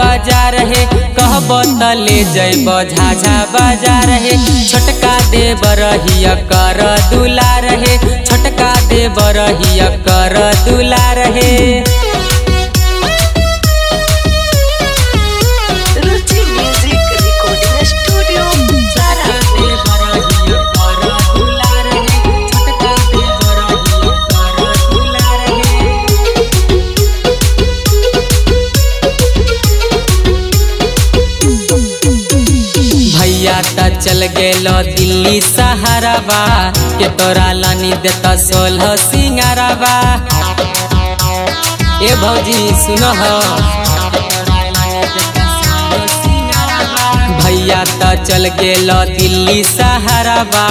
बाज़ार कह कहब तले जैब, झाझा बाज़ार है छोटका देव रहिया कर दुला रहे। छोटका देव रहिया कर दुला रहे। त चल गेलो दिल्ली सहाराबा के तोरा लानी देता सोलह सिंगाराबा ए भौजी, सुनो भैया त चल गेलो दिल्ली सहाराबा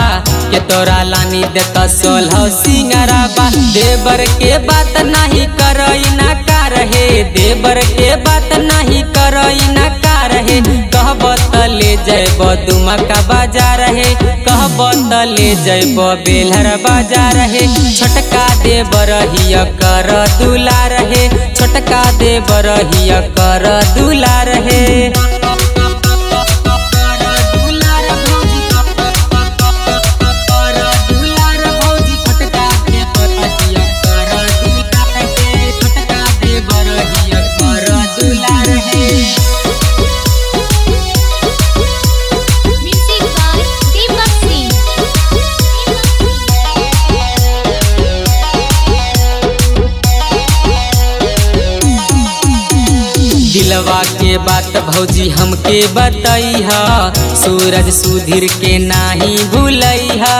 के तोरा लानी देता सोलह सिंगाराबा देवर के बात नहीं करई ना का रहे, देवर के जैब दुमका बाज़ार हे कहब त ले जैब बेलहर बाज़ार हे छोटका दे बरहिया कर दुलार हे छोटका दे बरहिया कर दुलार दिलवा के बात भौजी हमके बतैहा। सूरज सुधीर के नाही भूलैहा।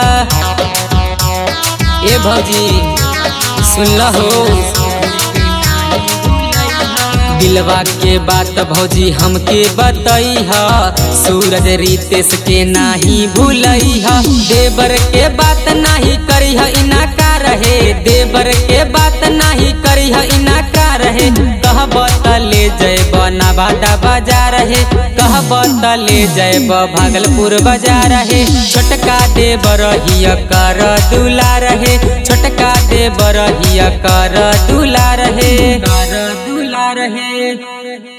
ए भौजी, सुन लहो दिलवा के बात भौजी हमके बतैहा। सूरज रितेश के नाही भूलैहा। देवर के बात नाही करिहा। ले जैब नवादा बाज़ार हे कहब त ले भागलपुर बाज़ार हे छोटका दे बरहिया कर दुलार हे छोटका दे बरहिया कर दुलार हे कर दुलार हे